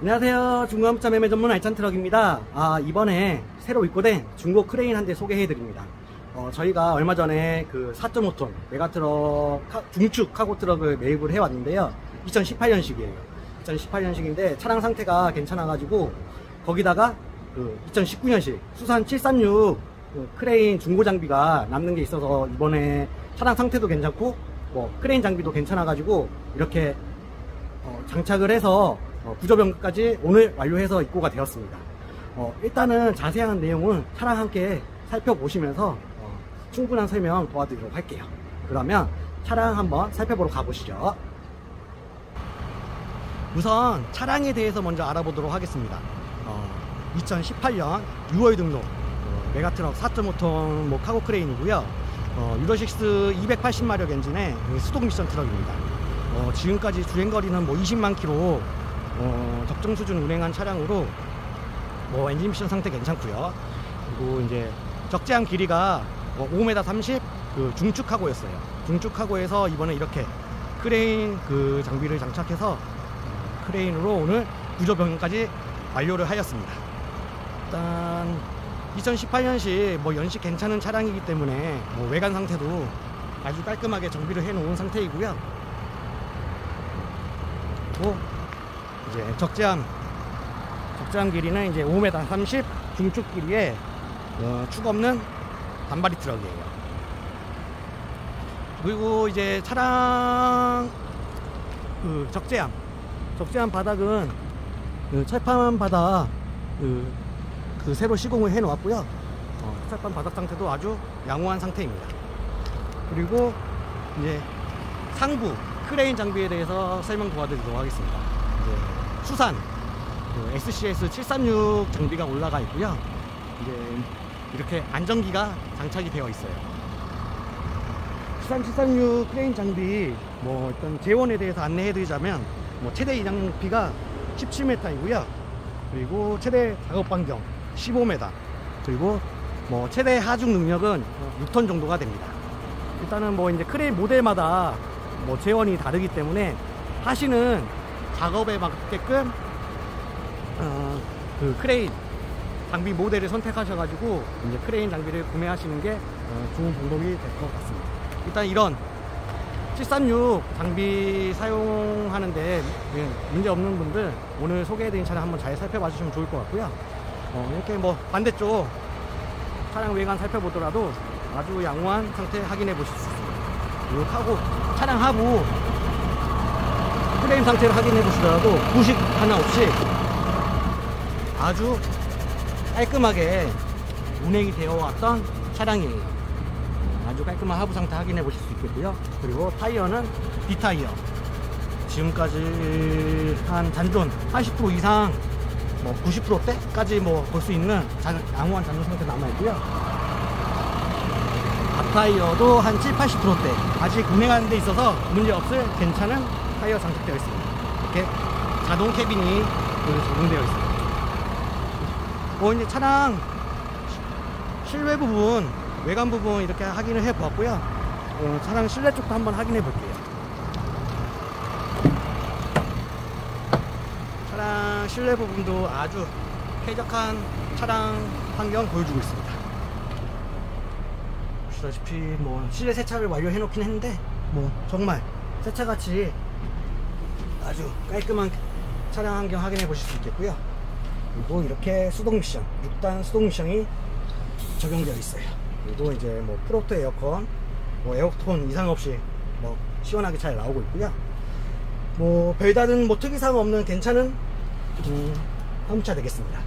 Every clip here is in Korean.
안녕하세요. 중고화물차 매매 전문 알찬 트럭입니다. 아, 이번에 새로 입고된 중고 크레인 한 대 소개해 드립니다. 어, 저희가 얼마 전에 그 4.5톤 메가트럭 카- 중축 카고 트럭을 매입을 해 왔는데요. 2018년식이에요. 2018년식인데 차량 상태가 괜찮아 가지고 거기다가 그 2019년식 수산 736 그 크레인 중고 장비가 남는 게 있어서 이번에 차량 상태도 괜찮고 뭐 크레인 장비도 괜찮아가지고 이렇게 어, 장착을 해서 어, 구조변까지 오늘 완료해서 입고가 되었습니다. 어, 일단은 자세한 내용은 차랑 함께 살펴보시면서 어, 충분한 설명 도와드리도록 할게요. 그러면 차량 한번 살펴보러 가보시죠. 우선 차량에 대해서 먼저 알아보도록 하겠습니다. 어, 2018년 6월 등록 어, 메가트럭 4.5톤 뭐 카고 크레인이고요. 어, 유로6 280마력 엔진의 수동 미션 트럭입니다. 어, 지금까지 주행거리는 뭐 20만 킬로 어, 적정 수준 운행한 차량으로 뭐 엔진 미션 상태 괜찮고요. 그리고 이제 적재함 길이가 뭐 5m 30 그 중축 카고였어요. 중축 카고에서 이번에 이렇게 크레인 그 장비를 장착해서 어, 크레인으로 오늘 구조 변경까지 완료를 하였습니다. 일단 2018년식 뭐 연식 괜찮은 차량이기 때문에 뭐 외관 상태도 아주 깔끔하게 정비를 해 놓은 상태이고요. 또 이제 적재함 적재함 길이는 이제 5m 30 중축 길이에 어, 축 없는 단바리 트럭이에요. 그리고 이제 차량 그 적재함 적재함 바닥은 그 철판 바닥 그, 그 새로 시공을 해 놓았고요. 어, 철판 바닥 상태도 아주 양호한 상태입니다. 그리고 이제 상부 크레인 장비에 대해서 설명 도와드리도록 하겠습니다. 이제 수산 그 SCS 736 장비가 올라가 있고요. 이제 이렇게 안전기가 장착이 되어 있어요. 수산 736 크레인 장비 뭐 일단 제원에 대해서 안내해 드리자면 뭐 최대 인양 높이가 17m이고요. 그리고 최대 작업 반경 15m. 그리고 뭐 최대 하중 능력은 6톤 정도가 됩니다. 일단은 뭐 이제 크레인 모델마다 뭐 제원이 다르기 때문에 하시는 작업에 맞게끔 어, 그 크레인 장비 모델을 선택하셔가지고 이제 크레인 장비를 구매하시는 게 어, 좋은 방법이 될 것 같습니다. 일단 이런 736 장비 사용하는데 예, 문제 없는 분들 오늘 소개해드린 차량 한번 잘 살펴봐 주시면 좋을 것 같고요. 어, 이렇게 뭐 반대쪽 차량 외관 살펴보더라도 아주 양호한 상태 확인해 보실 수 있습니다. 하고 차량 하부 프레임 상태를 확인해 보시더라도 부식 하나 없이 아주 깔끔하게 운행이 되어 왔던 차량이에요. 아주 깔끔한 하부 상태 확인해 보실 수 있겠고요. 그리고 타이어는 B타이어. 지금까지 한 잔존 80% 이상 뭐 90%대까지 뭐 볼 수 있는 잔- 양호한 잔존 상태 남아 있고요. 앞타이어도 한 7, 80%대 아직 운행하는 데 있어서 문제 없을 괜찮은 타이어 장착되어 있습니다. 이렇게 자동 캐빈이 적용되어 있습니다. 어, 이제 차량 실외 부분, 외관 부분 이렇게 확인을 해 보았고요. 어, 차량 실내 쪽도 한번 확인해 볼게요. 차량 실내 부분도 아주 쾌적한 차량 환경 보여주고 있습니다. 보시다시피 뭐 실내 세차를 완료해 놓긴 했는데 뭐 정말 세차같이 아주 깔끔한 차량 환경 확인해 보실 수 있겠고요. 그리고 이렇게 수동 미션, 6단 수동 미션이 적용되어 있어요. 그리고 이제 뭐 프로토 에어컨, 뭐 에어컨 이상 없이 뭐 시원하게 잘 나오고 있고요. 뭐 별다른 뭐 특이사항 없는 괜찮은 음, 화물차 되겠습니다.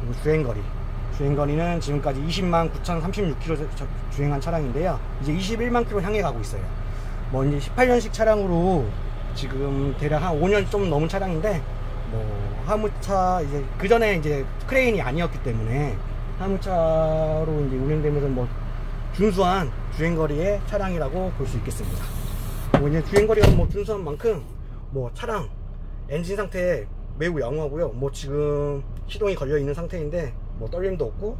그리고 주행거리. 주행거리는 지금까지 20만 9,036km 주행한 차량인데요. 이제 21만 km 향해 가고 있어요. 뭐 이제 18년식 차량으로 지금 대략 한 5년 좀 넘은 차량인데 뭐 화물차 이제 그 전에 이제 크레인이 아니었기 때문에 화물차로 이제 운행되면서 뭐 준수한 주행거리의 차량이라고 볼 수 있겠습니다. 뭐 이제 주행거리가 뭐 준수한 만큼 뭐 차량 엔진 상태 매우 양호하고요. 뭐 지금 시동이 걸려 있는 상태인데 뭐 떨림도 없고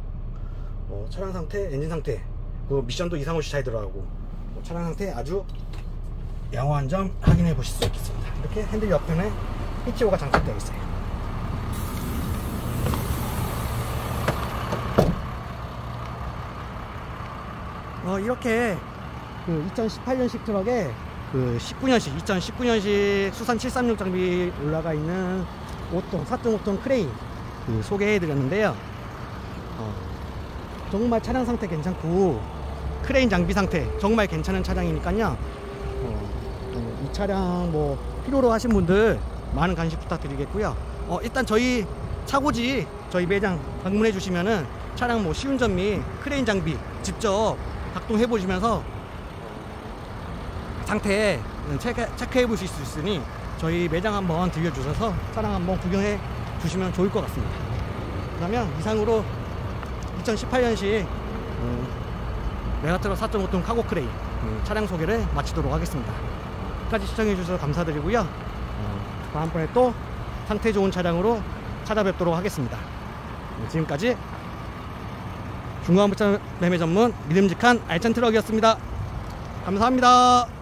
뭐 차량 상태, 엔진 상태, 그 미션도 이상 없이 잘 들어가고 뭐 차량 상태 아주 양호한 점 확인해 보실 수 있겠습니다. 이렇게 핸들 옆에는 PTO가 장착되어 있어요. 어, 이렇게 그 2018년식 트럭에 그 19년식, 2019년식 수산 736 장비 올라가 있는 5톤, 4.5톤 크레인 그 소개해 드렸는데요. 어, 정말 차량 상태 괜찮고 크레인 장비 상태 정말 괜찮은 차량이니까요. 어, 어, 이 차량 뭐 필요로 하신 분들 많은 관심 부탁드리겠고요. 어, 일단 저희 차고지 저희 매장 방문해 주시면은 차량 뭐 시운전 및 크레인 장비 직접 작동해 보시면서 상태 체크, 체크해 보실 수 있으니 저희 매장 한번 들려주셔서 차량 한번 구경해 주시면 좋을 것 같습니다. 그러면 이상으로 2018년식 음, 메가트럭 4.5톤 카고 크레인 음, 차량 소개를 마치도록 하겠습니다. 끝까지 시청해 주셔서 감사드리고요. 어, 다음번에 또 상태 좋은 차량으로 찾아뵙도록 하겠습니다. 네, 지금까지 중고화물차 매매 전문 믿음직한 알찬 트럭이었습니다. 감사합니다.